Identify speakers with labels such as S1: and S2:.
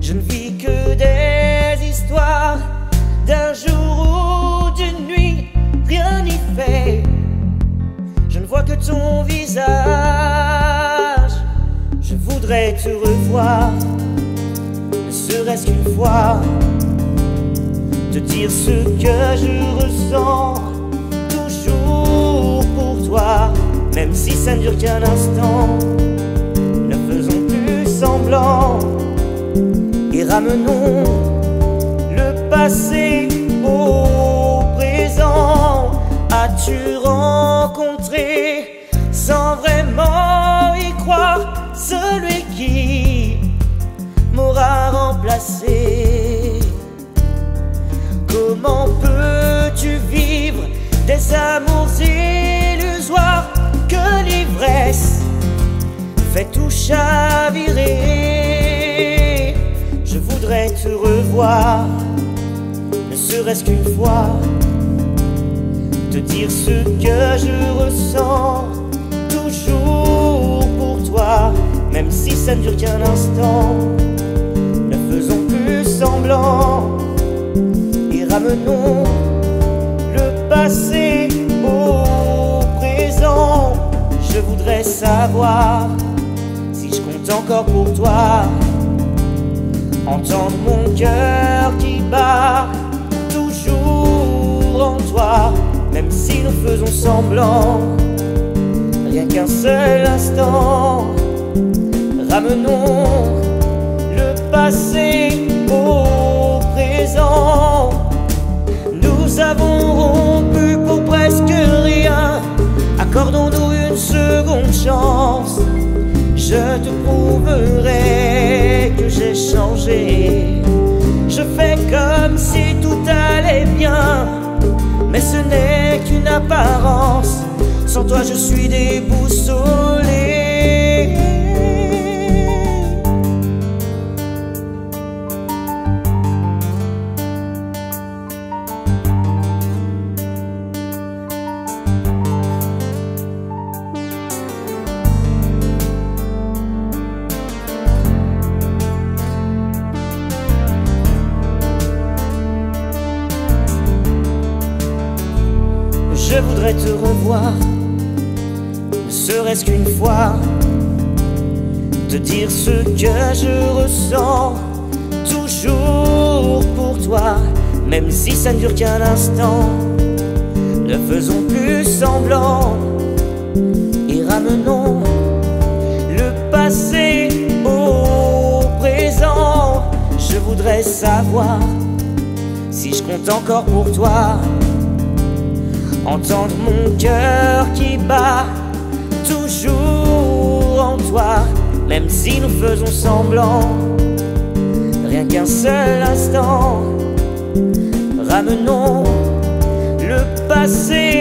S1: Je ne vis que des histoires d'un jour ou d'une nuit, rien n'y fait. Je ne vois que ton visage. Je voudrais te revoir, ne serait-ce qu'une fois, te dire ce que je ressens toujours pour toi, même si ça ne dure qu'un instant. Et ramenons le passé au présent. As-tu rencontré sans vraiment y croire celui qui m'aura remplacé? Comment peux-tu vivre des amours illusoires que l'ivresse fait tout chavirer? Te revoir, ne serait-ce qu'une fois, te dire ce que je ressens toujours pour toi, même si ça ne dure qu'un instant. Ne faisons plus semblant et ramenons le passé au présent. Je voudrais savoir si je compte encore pour toi. Entendre mon cœur qui bat toujours en toi, même si nous faisons semblant. Rien qu'un seul instant, ramenons le passé au présent. Nous avons rompu pour presque rien. Accordons-nous une seconde chance. Je te prouverai que j'ai changé. Je fais comme si tout allait bien, mais ce n'est qu'une apparence. Sans toi, je suis déboussolé. Je voudrais te revoir, ne serait-ce qu'une fois, te dire ce que je ressens toujours pour toi, même si ça ne dure qu'un instant. Ne faisons plus semblant et ramenons le passé au présent. Je voudrais savoir si je compte encore pour toi. Entendre mon cœur qui bat toujours en toi, même si nous faisons semblant. Rien qu'un seul instant, ramenons le passé.